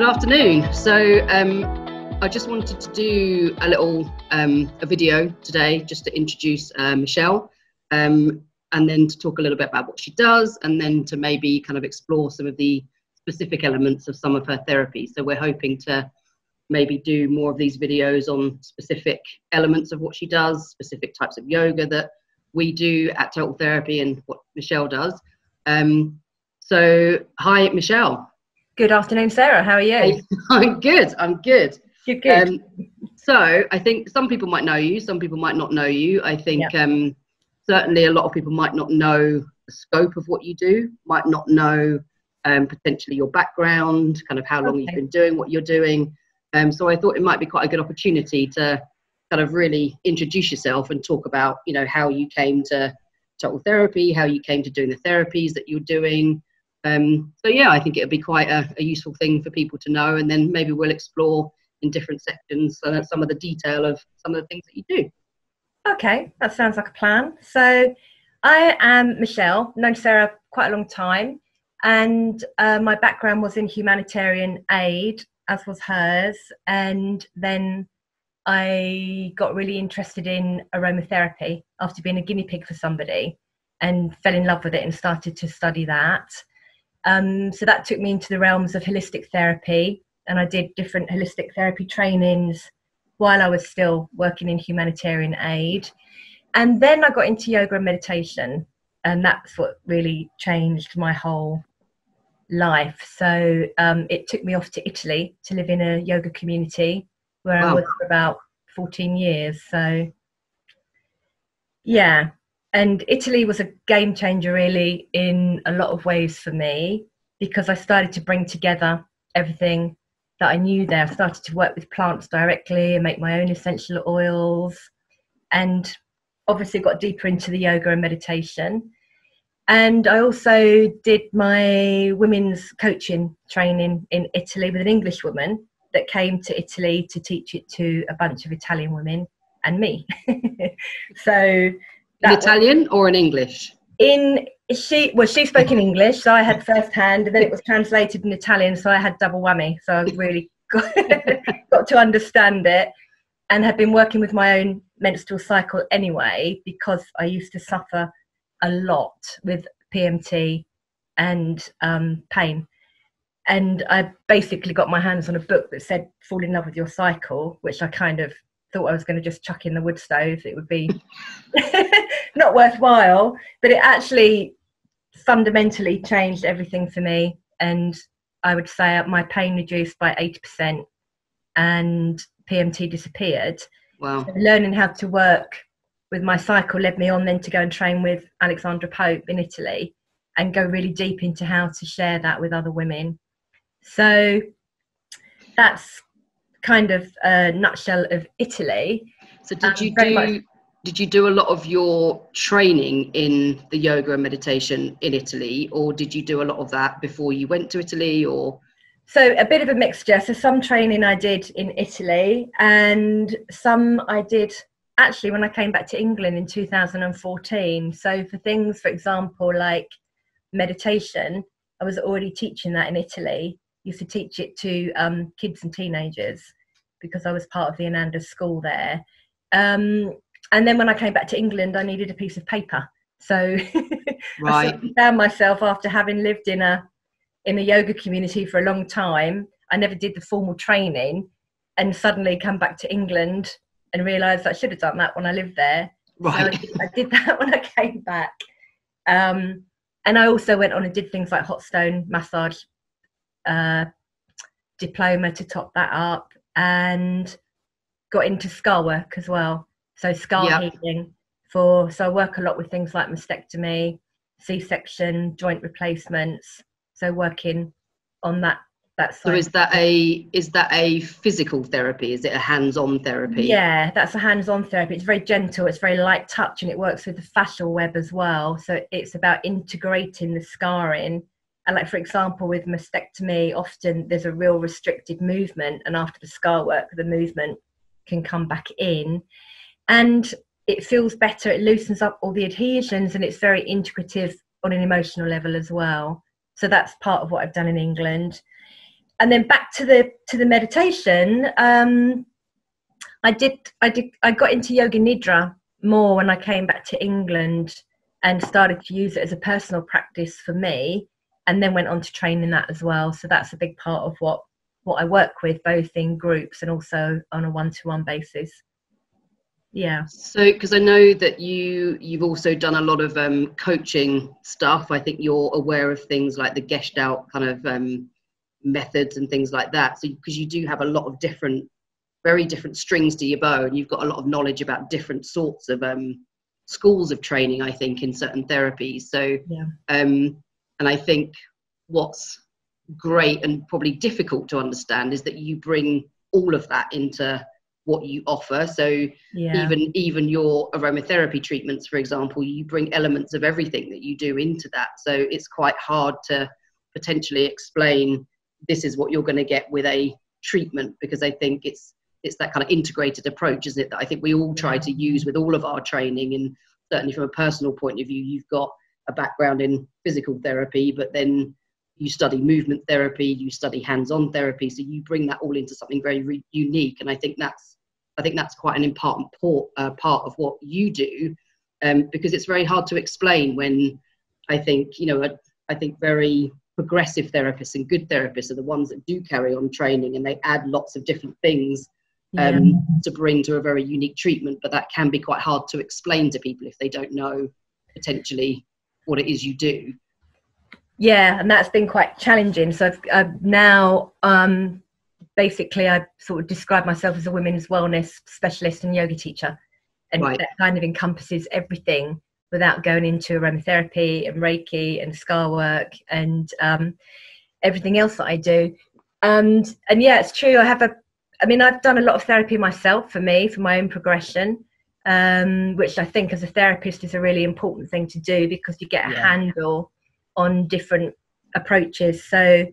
Good afternoon. So, um, I just wanted to do a little um, a video today just to introduce uh, Michelle um, and then to talk a little bit about what she does and then to maybe kind of explore some of the specific elements of some of her therapy. So, we're hoping to maybe do more of these videos on specific elements of what she does, specific types of yoga that we do at Total Therapy and what Michelle does. Um, so, hi, Michelle. Good afternoon, Sarah. How are you? I'm good. I'm good. You're good. Um, so I think some people might know you, some people might not know you. I think yep. um, certainly a lot of people might not know the scope of what you do, might not know um, potentially your background, kind of how long okay. you've been doing what you're doing. Um, so I thought it might be quite a good opportunity to kind of really introduce yourself and talk about, you know, how you came to total therapy, how you came to doing the therapies that you're doing, um, so yeah, I think it would be quite a, a, useful thing for people to know, and then maybe we'll explore in different sections uh, some of the detail of some of the things that you do. Okay, that sounds like a plan. So I am Michelle, known Sarah quite a long time, and uh, my background was in humanitarian aid, as was hers, and then I got really interested in aromatherapy after being a guinea pig for somebody and fell in love with it and started to study that. Um, so that took me into the realms of holistic therapy, and I did different holistic therapy trainings while I was still working in humanitarian aid. And then I got into yoga and meditation, and that's what really changed my whole life. So um, it took me off to Italy to live in a yoga community where wow. I was for about 14 years. So, yeah, and Italy was a game changer, really, in a lot of ways for me because I started to bring together everything that I knew there. I started to work with plants directly and make my own essential oils, and obviously got deeper into the yoga and meditation. And I also did my women's coaching training in Italy with an English woman that came to Italy to teach it to a bunch of Italian women and me. so in Italian or in English? In she well she spoke in English, so I had first hand, and then it was translated in Italian, so I had double whammy. So I really got, got to understand it, and had been working with my own menstrual cycle anyway because I used to suffer a lot with PMT and um, pain. And I basically got my hands on a book that said "Fall in love with your cycle," which I kind of thought I was going to just chuck in the wood stove. It would be not worthwhile, but it actually fundamentally changed everything for me. And I would say uh, my pain reduced by 80% and PMT disappeared. Wow. So learning how to work with my cycle led me on then to go and train with Alexandra Pope in Italy and go really deep into how to share that with other women. So that's kind of a nutshell of Italy. So did um, you do much, did you do a lot of your training in the yoga and meditation in Italy or did you do a lot of that before you went to Italy or? So a bit of a mixture. So some training I did in Italy and some I did actually when I came back to England in 2014 so for things for example like meditation I was already teaching that in Italy used to teach it to um, kids and teenagers because I was part of the Ananda school there. Um, and then when I came back to England, I needed a piece of paper. So right. I found myself after having lived in a in a yoga community for a long time. I never did the formal training, and suddenly come back to England and realised I should have done that when I lived there. Right. So I, did, that when I came back. Um, and I also went on and did things like hot stone massage uh, diploma to top that up and got into scar work as well. So scar yep. healing for so I work a lot with things like mastectomy, C-section, joint replacements. So working on that that side. So is that a is that a physical therapy? Is it a hands-on therapy? Yeah, that's a hands-on therapy. It's very gentle, it's very light touch and it works with the fascial web as well. So it's about integrating the scarring and like for example with mastectomy often there's a real restricted movement and after the scar work the movement can come back in. And it feels better it loosens up all the adhesions and it's very integrative on an emotional level as well. So that's part of what i've done in england. And then back to the to the meditation. Um, I did I did I got into yoga nidra more when I came back to England and started to use it as a personal practice for me, and then went on to training in that as well. So that's a big part of what what I work with, both in groups and also on a one to one basis. Yeah. So because i know that you you've also done a lot of um, coaching stuff. I think you're aware of things like the gestalt kind of um, methods and things like that. So because you do have a lot of different very different strings to your bow and you've got a lot of knowledge about different sorts of um, schools of training i think in certain therapies. So yeah. um, and i think what's great and probably difficult to understand is that you bring all of that into what you offer. So yeah. even even your aromatherapy treatments for example you bring elements of everything that you do into that. So it's quite hard to potentially explain this is what you're going to get with a treatment because i think it's it's that kind of integrated approach isn't it that i think we all try to use with all of our training. And certainly from a personal point of view you've got a background in physical therapy but then you study movement therapy, you study hands-on therapy, so you bring that all into something very re- unique. And I think that's I think that's quite an important port, uh, part of what you do, um, because it's very hard to explain when I think you know I, I think very progressive therapists and good therapists are the ones that do carry on training and they add lots of different things um, yeah. to bring to a very unique treatment. But that can be quite hard to explain to people if they don't know potentially what it is you do. Yeah and that's been quite challenging. So i've, I've now um, basically i sort of describe myself as a women's wellness specialist and yoga teacher. And right. that kind of encompasses everything without going into aromatherapy and reiki and scar work and um, everything else that i do. And and yeah it's true. I have a i mean i've done a lot of therapy myself for me for my own progression um, which i think as a therapist is a really important thing to do because you get a yeah. handle on different approaches. So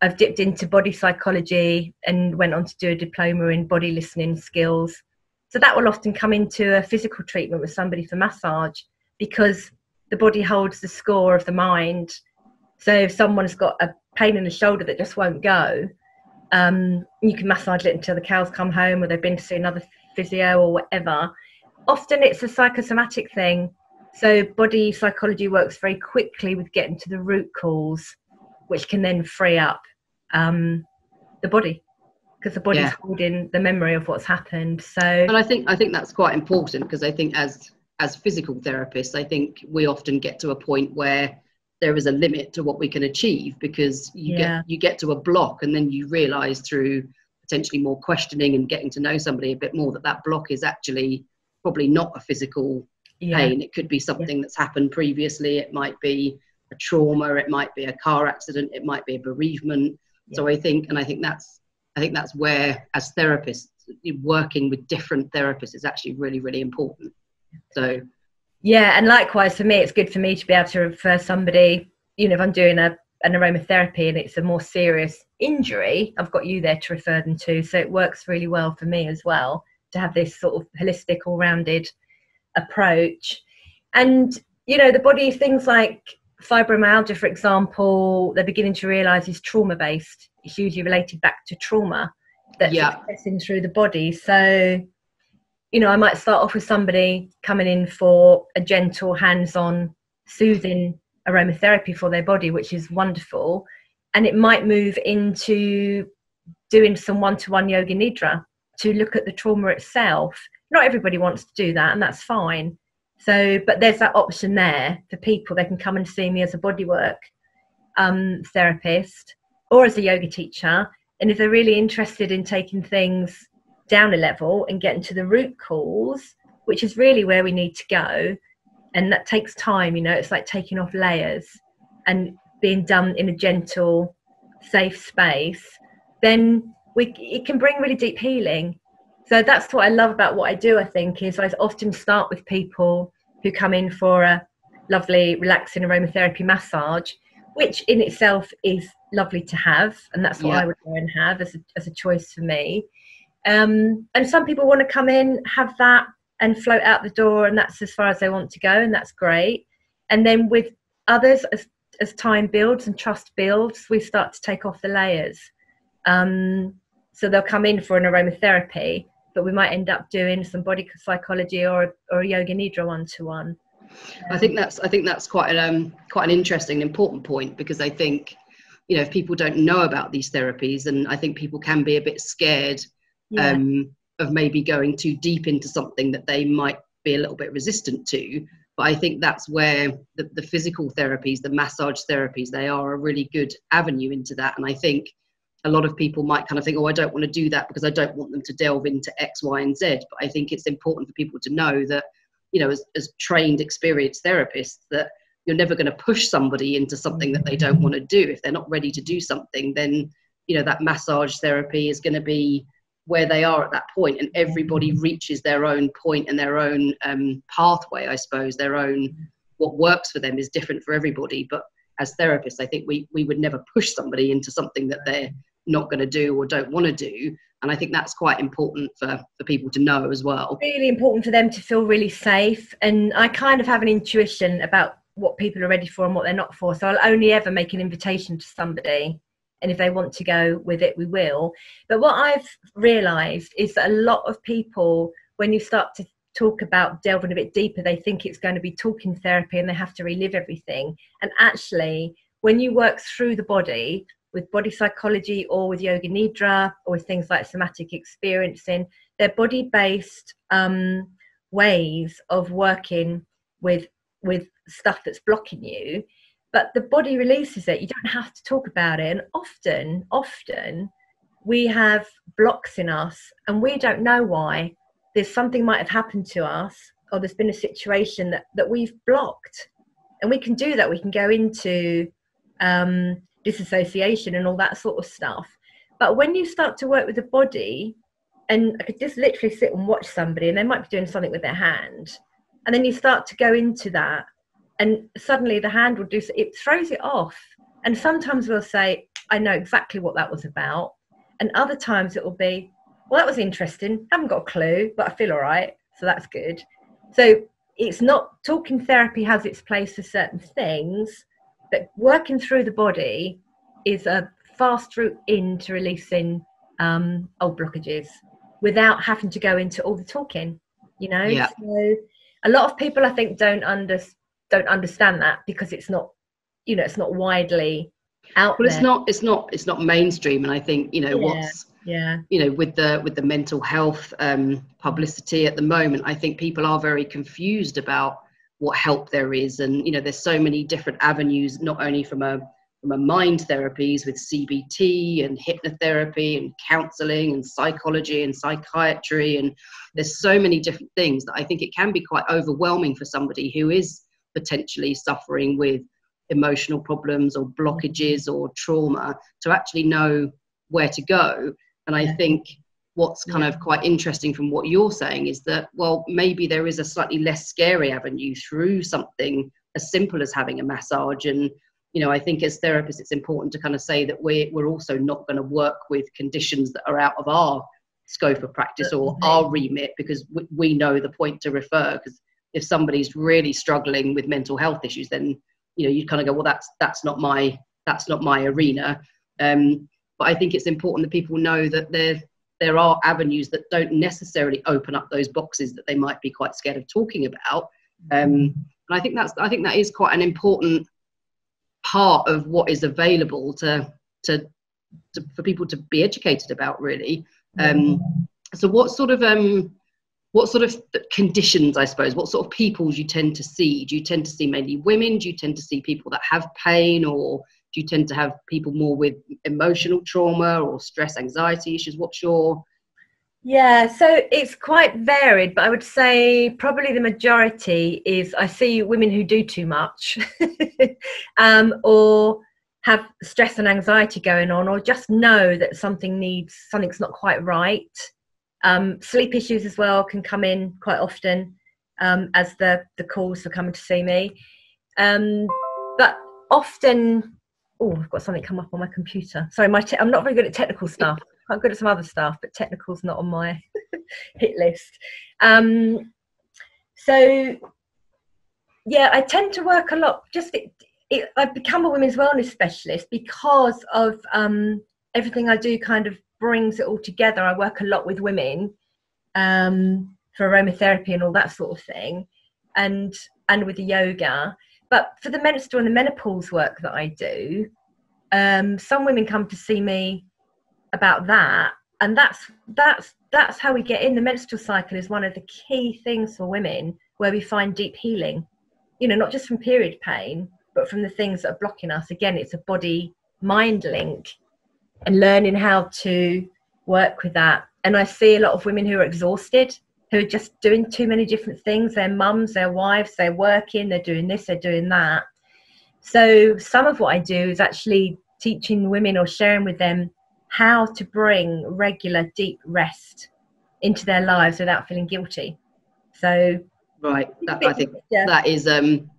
I've dipped into body psychology and went on to do a diploma in body listening skills. So that will often come into a physical treatment with somebody for massage because the body holds the score of the mind. So if someone's got a pain in the shoulder that just won't go, um, you can massage it until the cows come home or they've been to see another physio or whatever. Often it's a psychosomatic thing so body psychology works very quickly with getting to the root cause, which can then free up um, the body because the body's yeah. holding the memory of what's happened. So, and I think I think that's quite important because I think as as physical therapists, I think we often get to a point where there is a limit to what we can achieve because you yeah. get you get to a block and then you realize through potentially more questioning and getting to know somebody a bit more that that block is actually probably not a physical yeah. pain. It could be something yeah. that's happened previously. It might be a trauma. It might be a car accident. It might be a bereavement. Yeah. So I think, and I think that's, I think that's where, as therapists, working with different therapists is actually really, really important. So. Yeah, and likewise for me, it's good for me to be able to refer somebody. You know, if I'm doing a an aromatherapy and it's a more serious injury, I've got you there to refer them to. So it works really well for me as well to have this sort of holistic, all rounded approach. And, you know, the body, things like fibromyalgia, for example, they're beginning to realize is trauma based. It's usually related back to trauma that's yeah. through the body. So, you know, I might start off with somebody coming in for a gentle, hands on, soothing aromatherapy for their body, which is wonderful. And it might move into doing some one to one yoga nidra to look at the trauma itself. Not everybody wants to do that and that's fine. So but there's that option there for people. They can come and see me as a bodywork um, therapist or as a yoga teacher. And if they're really interested in taking things down a level and getting to the root cause which is really where we need to go and that takes time you know it's like taking off layers and being done in a gentle safe space then we it can bring really deep healing so that's what I love about what I do. I think is I often start with people who come in for a lovely, relaxing aromatherapy massage, which in itself is lovely to have, and that's what yeah. I would go and have as a, as a choice for me. Um, and some people want to come in, have that, and float out the door, and that's as far as they want to go, and that's great. And then with others, as as time builds and trust builds, we start to take off the layers. Um, so they'll come in for an aromatherapy, but we might end up doing some body psychology or or a yoga nidra one to one. I think that's I think that's quite an um, quite an interesting and important point because I think you know if people don't know about these therapies and I think people can be a bit scared yeah. um, of maybe going too deep into something that they might be a little bit resistant to but I think that's where the, the physical therapies the massage therapies they are a really good avenue into that and I think a lot of people might kind of think, oh, I don't want to do that because I don't want them to delve into X, Y, and Z. But I think it's important for people to know that you know, as, as trained, experienced therapists, that you're never going to push somebody into something that they don't want to do. If they're not ready to do something, then, you know, that massage therapy is going to be where they are at that point. point and everybody reaches their own point and their own um, pathway i suppose their own what works for them is different for everybody but as therapists i think we we would never push somebody into something that they're not going to do or don't want to do. And i think that's quite important for for people to know as well. Really important for them to feel really safe. And i kind of have an intuition about what people are ready for and what they're not for. So i'll only ever make an invitation to somebody. And if they want to go with it we will. But what i've realized is that a lot of people when you start to talk about delving a bit deeper they think it's going to be talking therapy and they have to relive everything. And actually when you work through the body with body psychology or with yoga nidra or with things like somatic experiencing they're body based um, ways of working with with stuff that's blocking you. But the body releases it. You don't have to talk about it. And often often we have blocks in us and we don't know why. There's something might have happened to us or there's been a situation that, that we've blocked. And we can do that. We can go into um, disassociation and all that sort of stuff. But when you start to work with the body, and I could just literally sit and watch somebody, and they might be doing something with their hand, and then you start to go into that, and suddenly the hand will do it throws it off. And sometimes we'll say, "I know exactly what that was about," and other times it will be, "Well, that was interesting. I haven't got a clue, but I feel all right, so that's good." So it's not talking therapy has its place for certain things but working through the body is a fast route into releasing um, old blockages without having to go into all the talking. You know, yeah. so a lot of people I think don't under don't understand that because it's not, you know, it's not widely out well, there. it's not it's not it's not mainstream, and I think you know yeah. what's yeah you know with the with the mental health um, publicity at the moment, I think people are very confused about what help there is. And you know there's so many different avenues not only from a from a mind therapies with CBT and hypnotherapy and counseling and psychology and psychiatry. And there's so many different things that I think it can be quite overwhelming for somebody who is potentially suffering with emotional problems or blockages or trauma to actually know where to go. And I think what's kind of quite interesting from what you're saying is that well maybe there is a slightly less scary avenue through something as simple as having a massage. And you know i think as therapists it's important to kind of say that we're, we're also not going to work with conditions that are out of our scope of practice or our remit because we, we know the point to refer. Because if somebody's really struggling with mental health issues then you know you'd kind of go well that's that's not my that's not my arena. Um, but i think it's important that people know that they're there are avenues that don't necessarily open up those boxes that they might be quite scared of talking about. Um, and I think that's I think that is quite an important part of what is available to to, to for people to be educated about really. Um, so what sort of um, what sort of conditions I suppose what sort of people do you tend to see? Do you tend to see mainly women? Do you tend to see people that have pain or do you tend to have people more with emotional trauma or stress anxiety issues? What's your yeah so it's quite varied but i would say probably the majority is i see women who do too much um, or have stress and anxiety going on or just know that something needs something's not quite right. Um, sleep issues as well can come in quite often um, as the the calls for coming to see me. Um, but often oh, I've got something come up on my computer. Sorry, my te- I'm not very good at technical stuff. I'm good at some other stuff, but technical's not on my hit list. Um, so, yeah, I tend to work a lot. Just it, it, I've become a women's wellness specialist because of um, everything I do kind of brings it all together. I work a lot with women um, for aromatherapy and all that sort of thing, and and with the yoga. But for the menstrual and the menopause work that I do, um, some women come to see me about that, and that's that's that's how we get in. The menstrual cycle is one of the key things for women where we find deep healing. You know, not just from period pain, but from the things that are blocking us. Again, it's a body mind link and learning how to work with that. And I see a lot of women who are exhausted, who are just doing too many different things. Their mums, their wives, they're working, they're doing this, they're doing that. So some of what I do is actually teaching women or sharing with them how to bring regular deep rest into their lives without feeling guilty. So right, that, I think yeah. that is um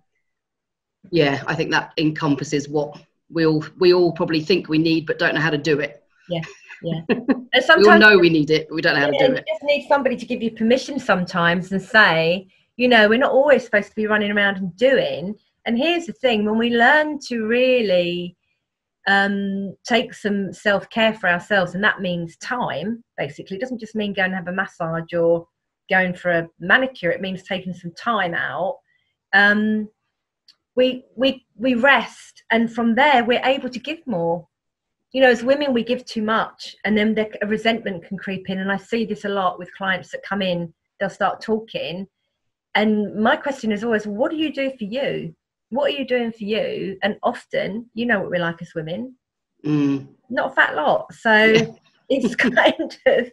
yeah, I think that encompasses what we all we all probably think we need but don't know how to do it. Yeah. Yeah. And sometimes we all know we need it, but we don't know how to do it. You just need somebody to give you permission sometimes and say, you know, we're not always supposed to be running around and doing. And here's the thing when we learn to really um, take some self care for ourselves, and that means time, basically. It doesn't just mean going and have a massage or going for a manicure, it means taking some time out. Um, we, we, we rest, and from there, we're able to give more. You know, as women, we give too much, and then the, a resentment can creep in. And I see this a lot with clients that come in, they'll start talking. And my question is always, what do you do for you? what are you doing for you? And often, you know what we're like as women, mm. not a fat lot. So it's kind of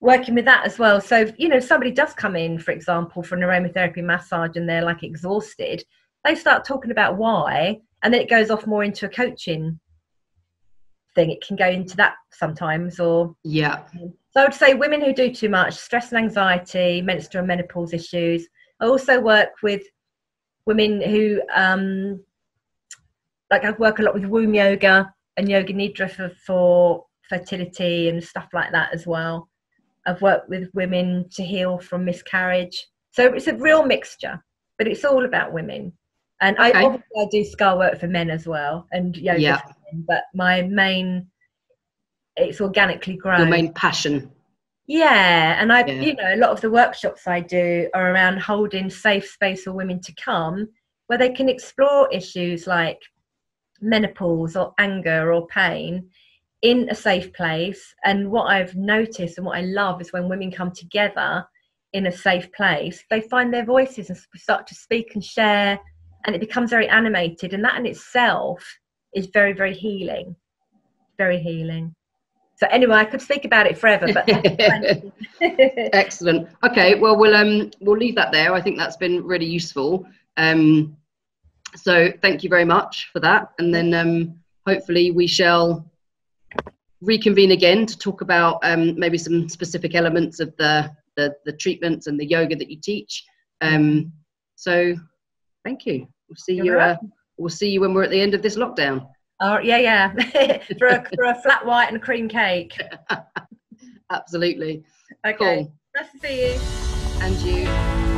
working with that as well. So, you know, somebody does come in, for example, for an aromatherapy massage and they're like exhausted, they start talking about why, and then it goes off more into a coaching thing. It can go into that sometimes, or yeah. So I would say women who do too much, stress and anxiety, menstrual and menopause issues. I also work with women who um, like I work a lot with womb yoga and yoga nidra for, for fertility and stuff like that as well. I've worked with women to heal from miscarriage. So it's a real mixture, but it's all about women. And okay. I obviously I do scar work for men as well and yoga yeah. men, but my main it's organically grown. Your main passion. Yeah, and I, yeah. you know, a lot of the workshops I do are around holding safe space for women to come, where they can explore issues like menopause or anger or pain in a safe place. And what I've noticed and what I love is when women come together in a safe place, they find their voices and start to speak and share, and it becomes very animated. And that in itself is very, very healing. Very healing. So anyway, I could speak about it forever. But excellent. Okay, well we'll um we'll leave that there. I think that's been really useful. Um, so thank you very much for that, and then um, hopefully we shall reconvene again to talk about um, maybe some specific elements of the, the the treatments and the yoga that you teach. Um, so thank you. We'll see You're you. Uh, we'll see you when we're at the end of this lockdown. Oh yeah, yeah. for a for a flat white and a cream cake. Absolutely. Okay. Cool. Nice to see you. And you.